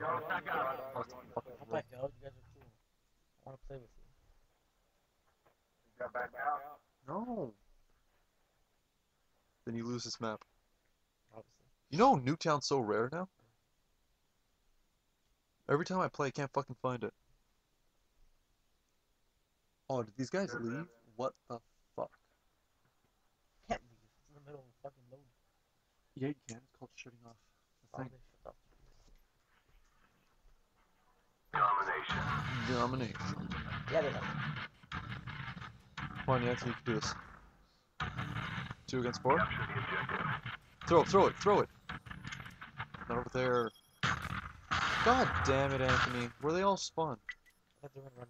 Yo, check out. It's fucking Come back out. You guys are cool. I want to play with you. You got back out. No. Then you lose this map. Obviously. You know Nuketown's so rare now? Every time I play, I can't fucking find it. Oh, did these guys leave? What the fuck? Can't leave. It's in the middle of a fucking load. Yeah, you can. It's called shutting off Oh, the they thing. shut off. Domination. Domination. Yeah, they left. Come on, Yancy, you can do this. Two against four? Capture the. Throw it, throw it, throw it! Not over there. God damn it, Anthony. Where they all spawn? I have to run, run.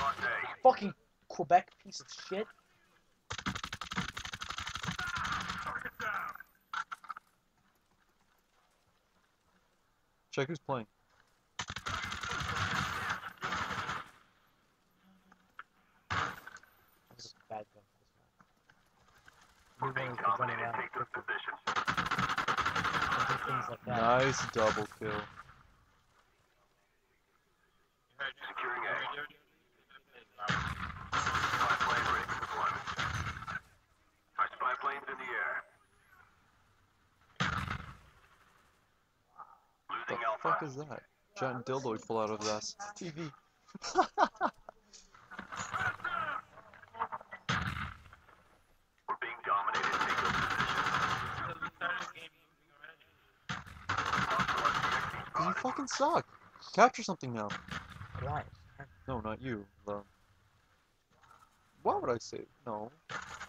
Latte. Fucking Quebec piece of shit. Check who's playing. This is a bad gun for this one. We're being one is to run dominated. Take those positions. and do things like. Nice double kill. Securing A. Spy plane ready for deployment. Our spy plane's in the air. The Losing Alpha. Fuck is that? Giant dildo he pulled out of his ass. TV. You fucking suck. Capture something now. Why? No, not you. The... Why would I say no?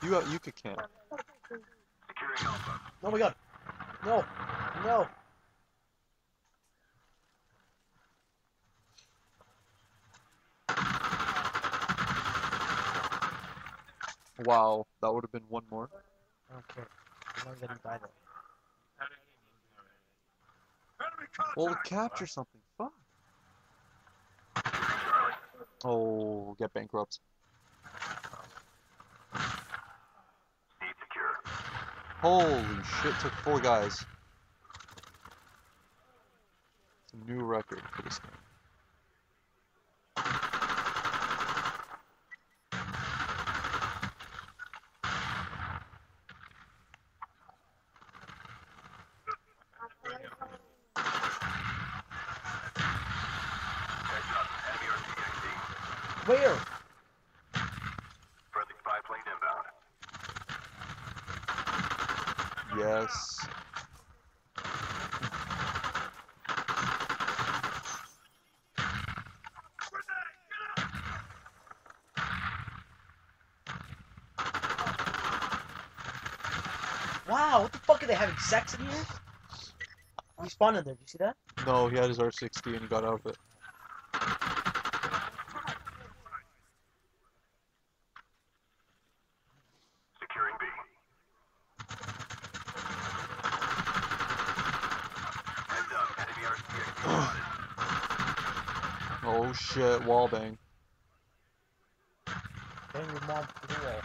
You uh, you could camp. Oh my god. No. No. Wow, that would have been one more. I don't care. As long as I didn't die though. Well, capture something. Fuck. Oh, get bankrupt. Holy shit, took four guys. It's a new record for this game. RCXD. Where? Friendly spy plane inbound. Yes. Wow, what the fuck are they having sex in here? He spawned in there, did you see that? No, he had his R60 and he got out of it. Securing B. Heads up. Enemy RCXD spotted. Oh shit, wallbang. Bang your mom to the wall.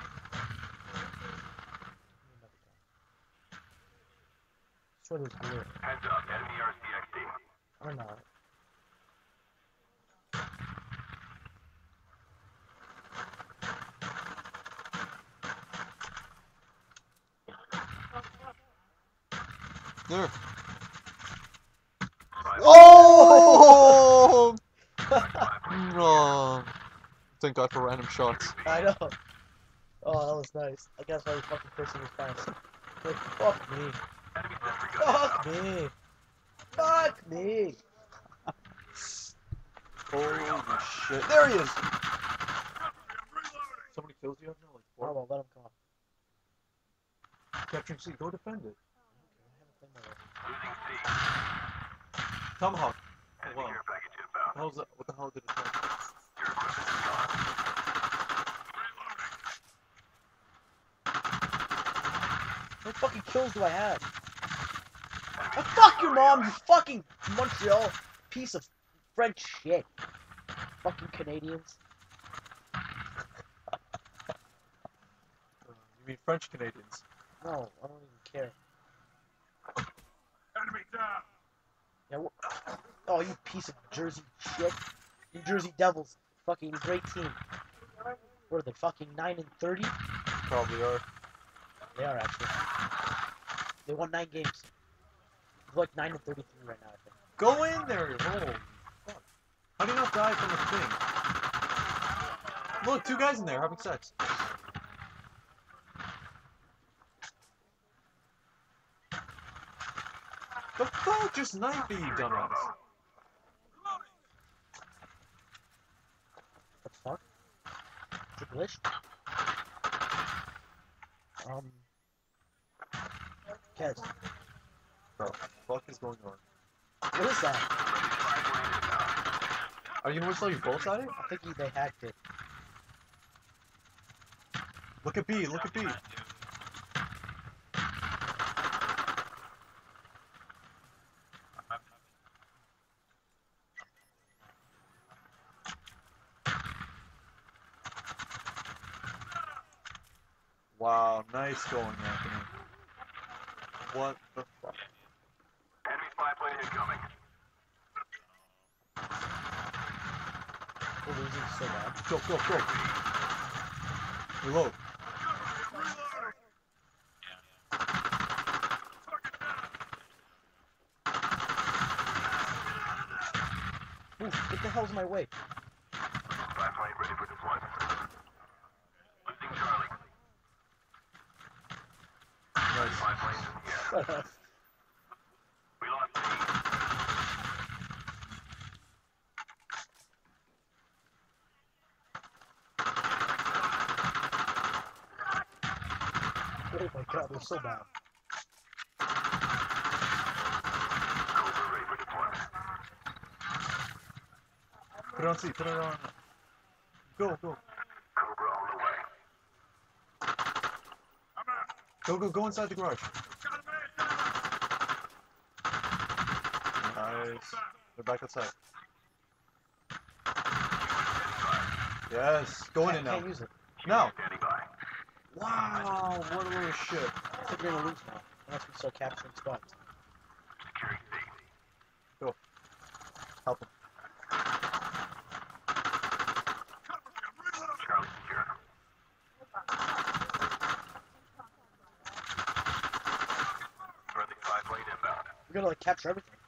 Swear there's blue. Heads up. Enemy RCXD. I don't. There. Oh! no. Thank God for random shots. I know. Oh, that was nice. I guess why you fucking pissing his pants. Like, fuck me. Enemy sentry gun. Fuck me. Fuck me. Holy shit. There he is! Somebody kills you? No, like Oh, four. well, let him come on. Capturing C, go defend it. I haven't played my role. Losing C. Tomahawk. Enemy wow. care What the that? What the hell did it say? Your equipment is gone. What fucking kills do I have? Oh, fuck your mom, you fucking Montreal piece of French shit. Fucking Canadians. You mean French Canadians? No, I don't even care. Enemy down! Yeah, wh- oh, you piece of Jersey shit. New Jersey Devils, fucking great team. What are they, fucking 9 and 30? Probably are. They are actually. They won 9 games. They're like 9 to 33 right now, I think. Go in there, fuck. How do you not die from a thing? Look, two guys in there having sex. The fuck? Just knife me, you dumbass. What the fuck? Triple? Um. Kez, Bro, fuck is going on? what is that? Are you gonna you both at it? I think he, they hacked it. Look at B, look at B. Wow, nice going, Anthony. What the fuck? Enemy spy plane incoming. We're oh, losing so bad. Go, go, go. Reload. Oof, what the hell's in my way? Spy plane ready for deployment. Losing Charlie. Nice. Spy planes in the air. Shut up. We lost C. Oh my god, they're so bad. Cobra ready for deployment. Put it on C, put it on. Go, go. Cobra on the way. Go, go, go inside the garage. Nice. They're back outside. Yes, go in it now. can't use it. Now. Standing by. Wow, what a little shit. I think we're gonna lose now. Unless we start capturing spots. Securing C. Help him. Charlie secure. Friendly spy plane inbound. We're gonna like capture everything.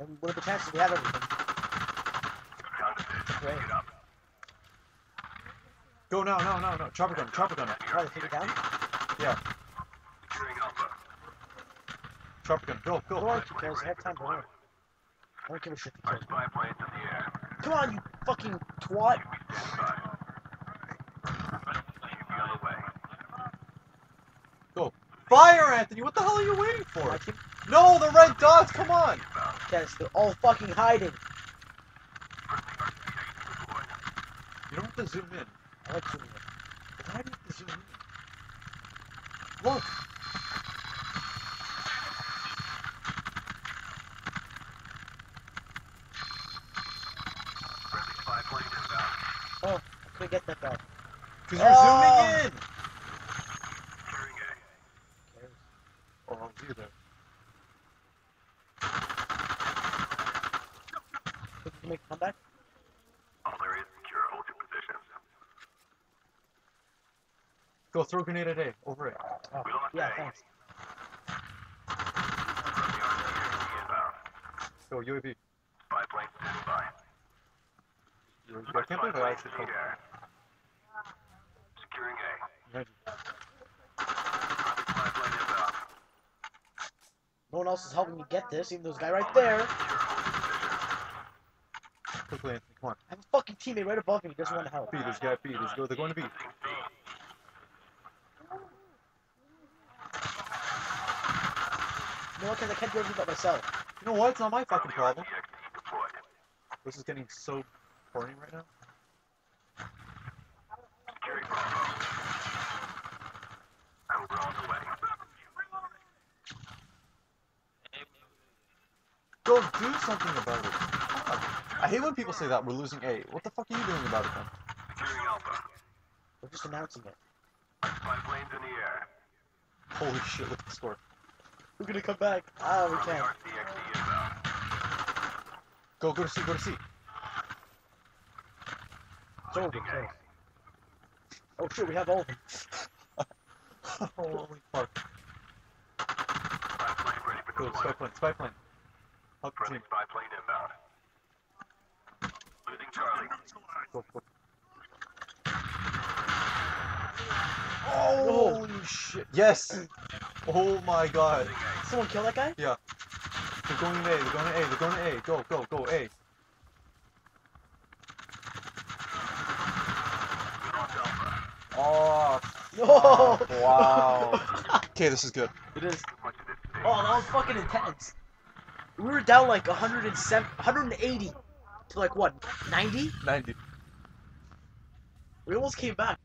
And what are the chances we have everything? Great. Get up. Go now, now, now, now. Chopper gun, chopper gun. Try to take it down? Yeah, Securing Alpha. chopper gun. Go, Don't go. worry, who cares? I have time to learn. I don't give a shit. Our spy planes in the air. Come on, you fucking twat! Standing by. UV on the way. Fire, Anthony! What the hell are you waiting I for? keep No, the red dots, come on! Yes, they're all fucking hiding. You don't have to zoom in. Zooming in. Why have to zoom in? Look! Friendly spy plane inbound. Oh, I couldn't get that guy. Because you're Oh! zooming in! Securing A. Cares. Oh, I'll do that. Think you can make a comeback? All areas secure. Hold your positions. Go throw grenade at A. Over it. Oh, yeah, thanks. Friendly RCXD inbound. Go, UAV. Spy plane standing by. UAV. I can't believe I actually called. Securing A. Imagine. Friendly spy plane inbound. No one else is helping me get this, even though there's a guy right there. I Secure. Hold your positions. Quickly, Anthony, come on. have a fucking teammate right above me He doesn't want to help. B, there's a guy B. There's go. They're going to B. Losing C. You know what, 'cause I can't do everything by myself. You know what? It's not my fucking problem. This is getting so boring right now. Go do something about it. I hate when people say that we're losing A. What the fuck are you doing about it then? We're just announcing it. Holy shit, look at the score. We're gonna come back. Ah, we can't. Go, go to C, go to C. It's over. Kill. Oh shit, we have all of them. Holy fuck. Spy plane ready for Go, spy plane, spy plane. Help the Friendly team. spy plane inbound. Losing Charlie. Go, go. Oh. Holy shit. Yes! Oh my god. Losing A. Someone kill that guy? Yeah. They're going to A, they're going to A, they're going to A. Go, go, go, A. We lost Alpha. Oh, No! fuck, wow. Okay, this is good. it is. Much of this stage. Oh, that was fucking intense. We were down like 107, 180 to like what, 90? 90. We almost came back.